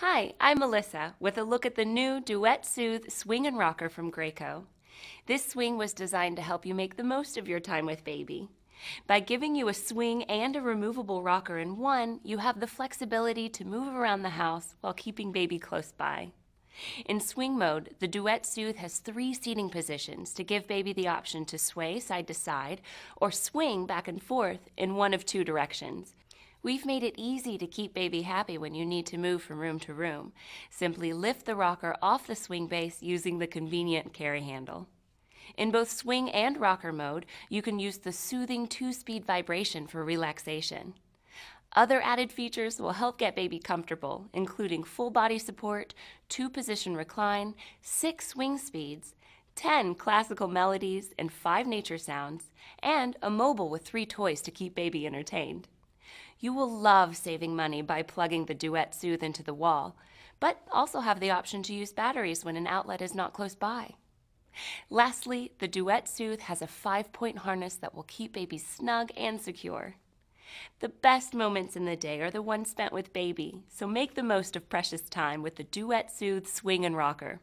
Hi, I'm Melissa with a look at the new Duet Soothe Swing and Rocker from Graco. This swing was designed to help you make the most of your time with baby. By giving you a swing and a removable rocker in one, you have the flexibility to move around the house while keeping baby close by. In swing mode, the Duet Soothe has three seating positions to give baby the option to sway side to side or swing back and forth in one of two directions. We've made it easy to keep baby happy when you need to move from room to room. Simply lift the rocker off the swing base using the convenient carry handle. In both swing and rocker mode, you can use the soothing two-speed vibration for relaxation. Other added features will help get baby comfortable, including full body support, two position recline, six swing speeds, 10 classical melodies and five nature sounds, and a mobile with three toys to keep baby entertained. You will love saving money by plugging the Duet Soothe into the wall, but also have the option to use batteries when an outlet is not close by. Lastly, the Duet Soothe has a five-point harness that will keep baby snug and secure. The best moments in the day are the ones spent with baby, so make the most of precious time with the Duet Soothe Swing and Rocker.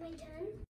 I done?